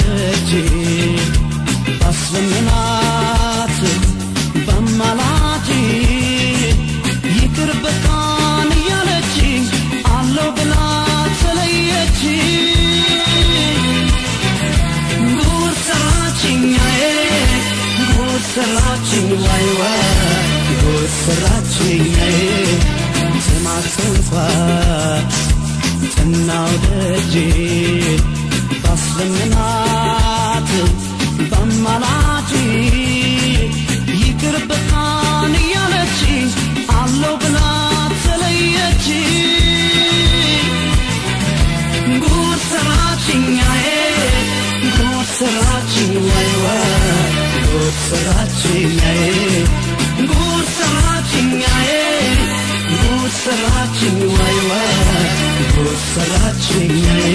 ደጅ አስለምናት በማላጅ ይቅር እያለች አለው ብላ ተለየች። ጉድ ሰራችኛዬ፣ ጉድ ሰራችኝ፣ ዋይ ዋይ ጉድ ሰራችኛዬ ስማ ትንፋ ትናው ደጄ ባስለምናት በማላጅ ይቅር በቃን እያለች አለው ብላ ተለየች። ጉድ ሰራችኛዬ ጉድ ዋይ ጉድ ሰራችኛዬ ጉድ ሰራችኛዬ ጉድ ዋይ ጉድ ሰራችኛዬ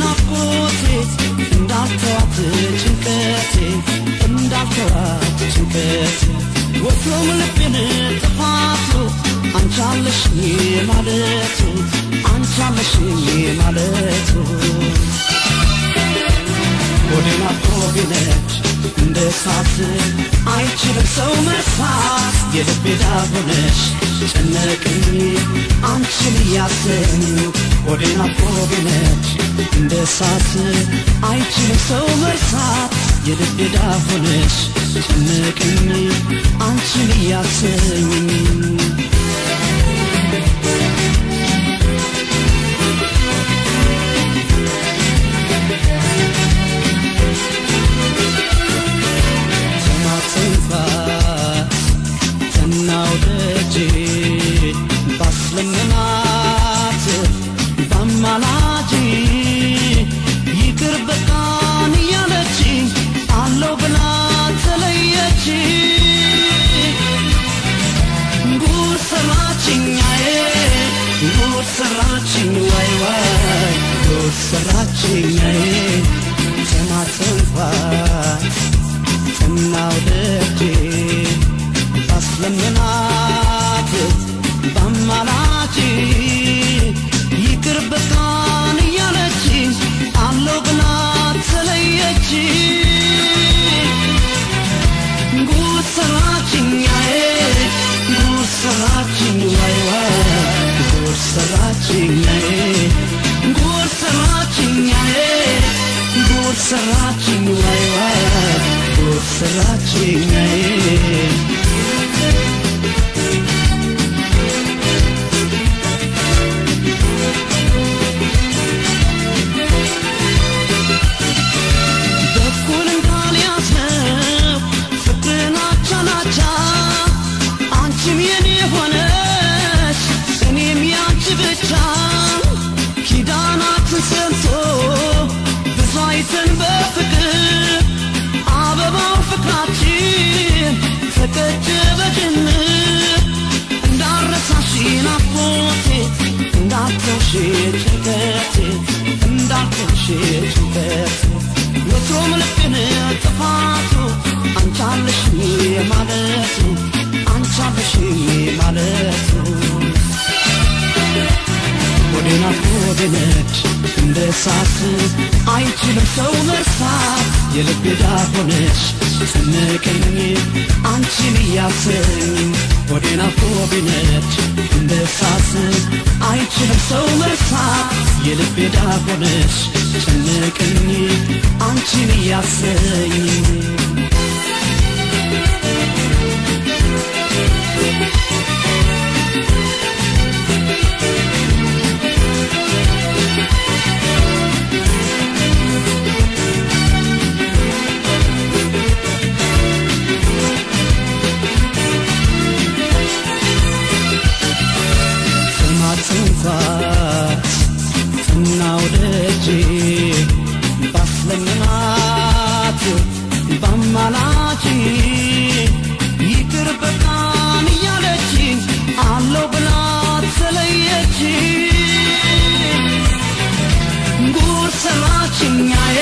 ናፍቆቴ እንዳልተዋት ጭንቀቴ እንዳልተዋት ጭንቀቴ ወትሮም ልቤን ጥፋቱ አንቻለሽኝ ማለቱ አንቻለሽኝ ማለቱ። ወዴና ፕሮቪነች እንደ እሳት አይችልም ሰው መርሳት። የልቤ ዳቦነሽ ጨነቅኝ አንቺን እያሰኝ ወዴና ፕሮቪነች እንደ እሳት አይችልም ሰው መርሳት። የልቤ ዳቦነሽ ጨነቅኝ አንቺን እያሰኝ እናው ደጄ ባስለምናት በማላች ይቅር በቃን እያለች አለው ብላ ተለየች። ጉድ ሰራችኝ ዋይ ጉድ ጉድ ሰራችኛዬ በኩል ፈቀጀ በጅምር እንዳረሳሽ ናፍቆቴ እንዳልተውሽ ጭንቀቴ እንዳልተውሽ ጭንቀቴ ወትሮም ልቤን ጥፋቱ አንቻለሽኝ ማለቱ ማለቱ ወዴና ወደነች እንደ እሳት አይችልም ሰው መርሳት የልቤ ዳር ሆነች ጨነቀኝ አንቺን እያሰኝ ወዴና ወደነች እንደ እሳት። አይችልም ሰው መርሳት የልቤ ዳር ሆነች ጨነቀኝ አንቺን እያሰኝ በማላች ይቅር በቃን እያለች አለው ብላ ተለየች ጉድ ሰራችኛዬ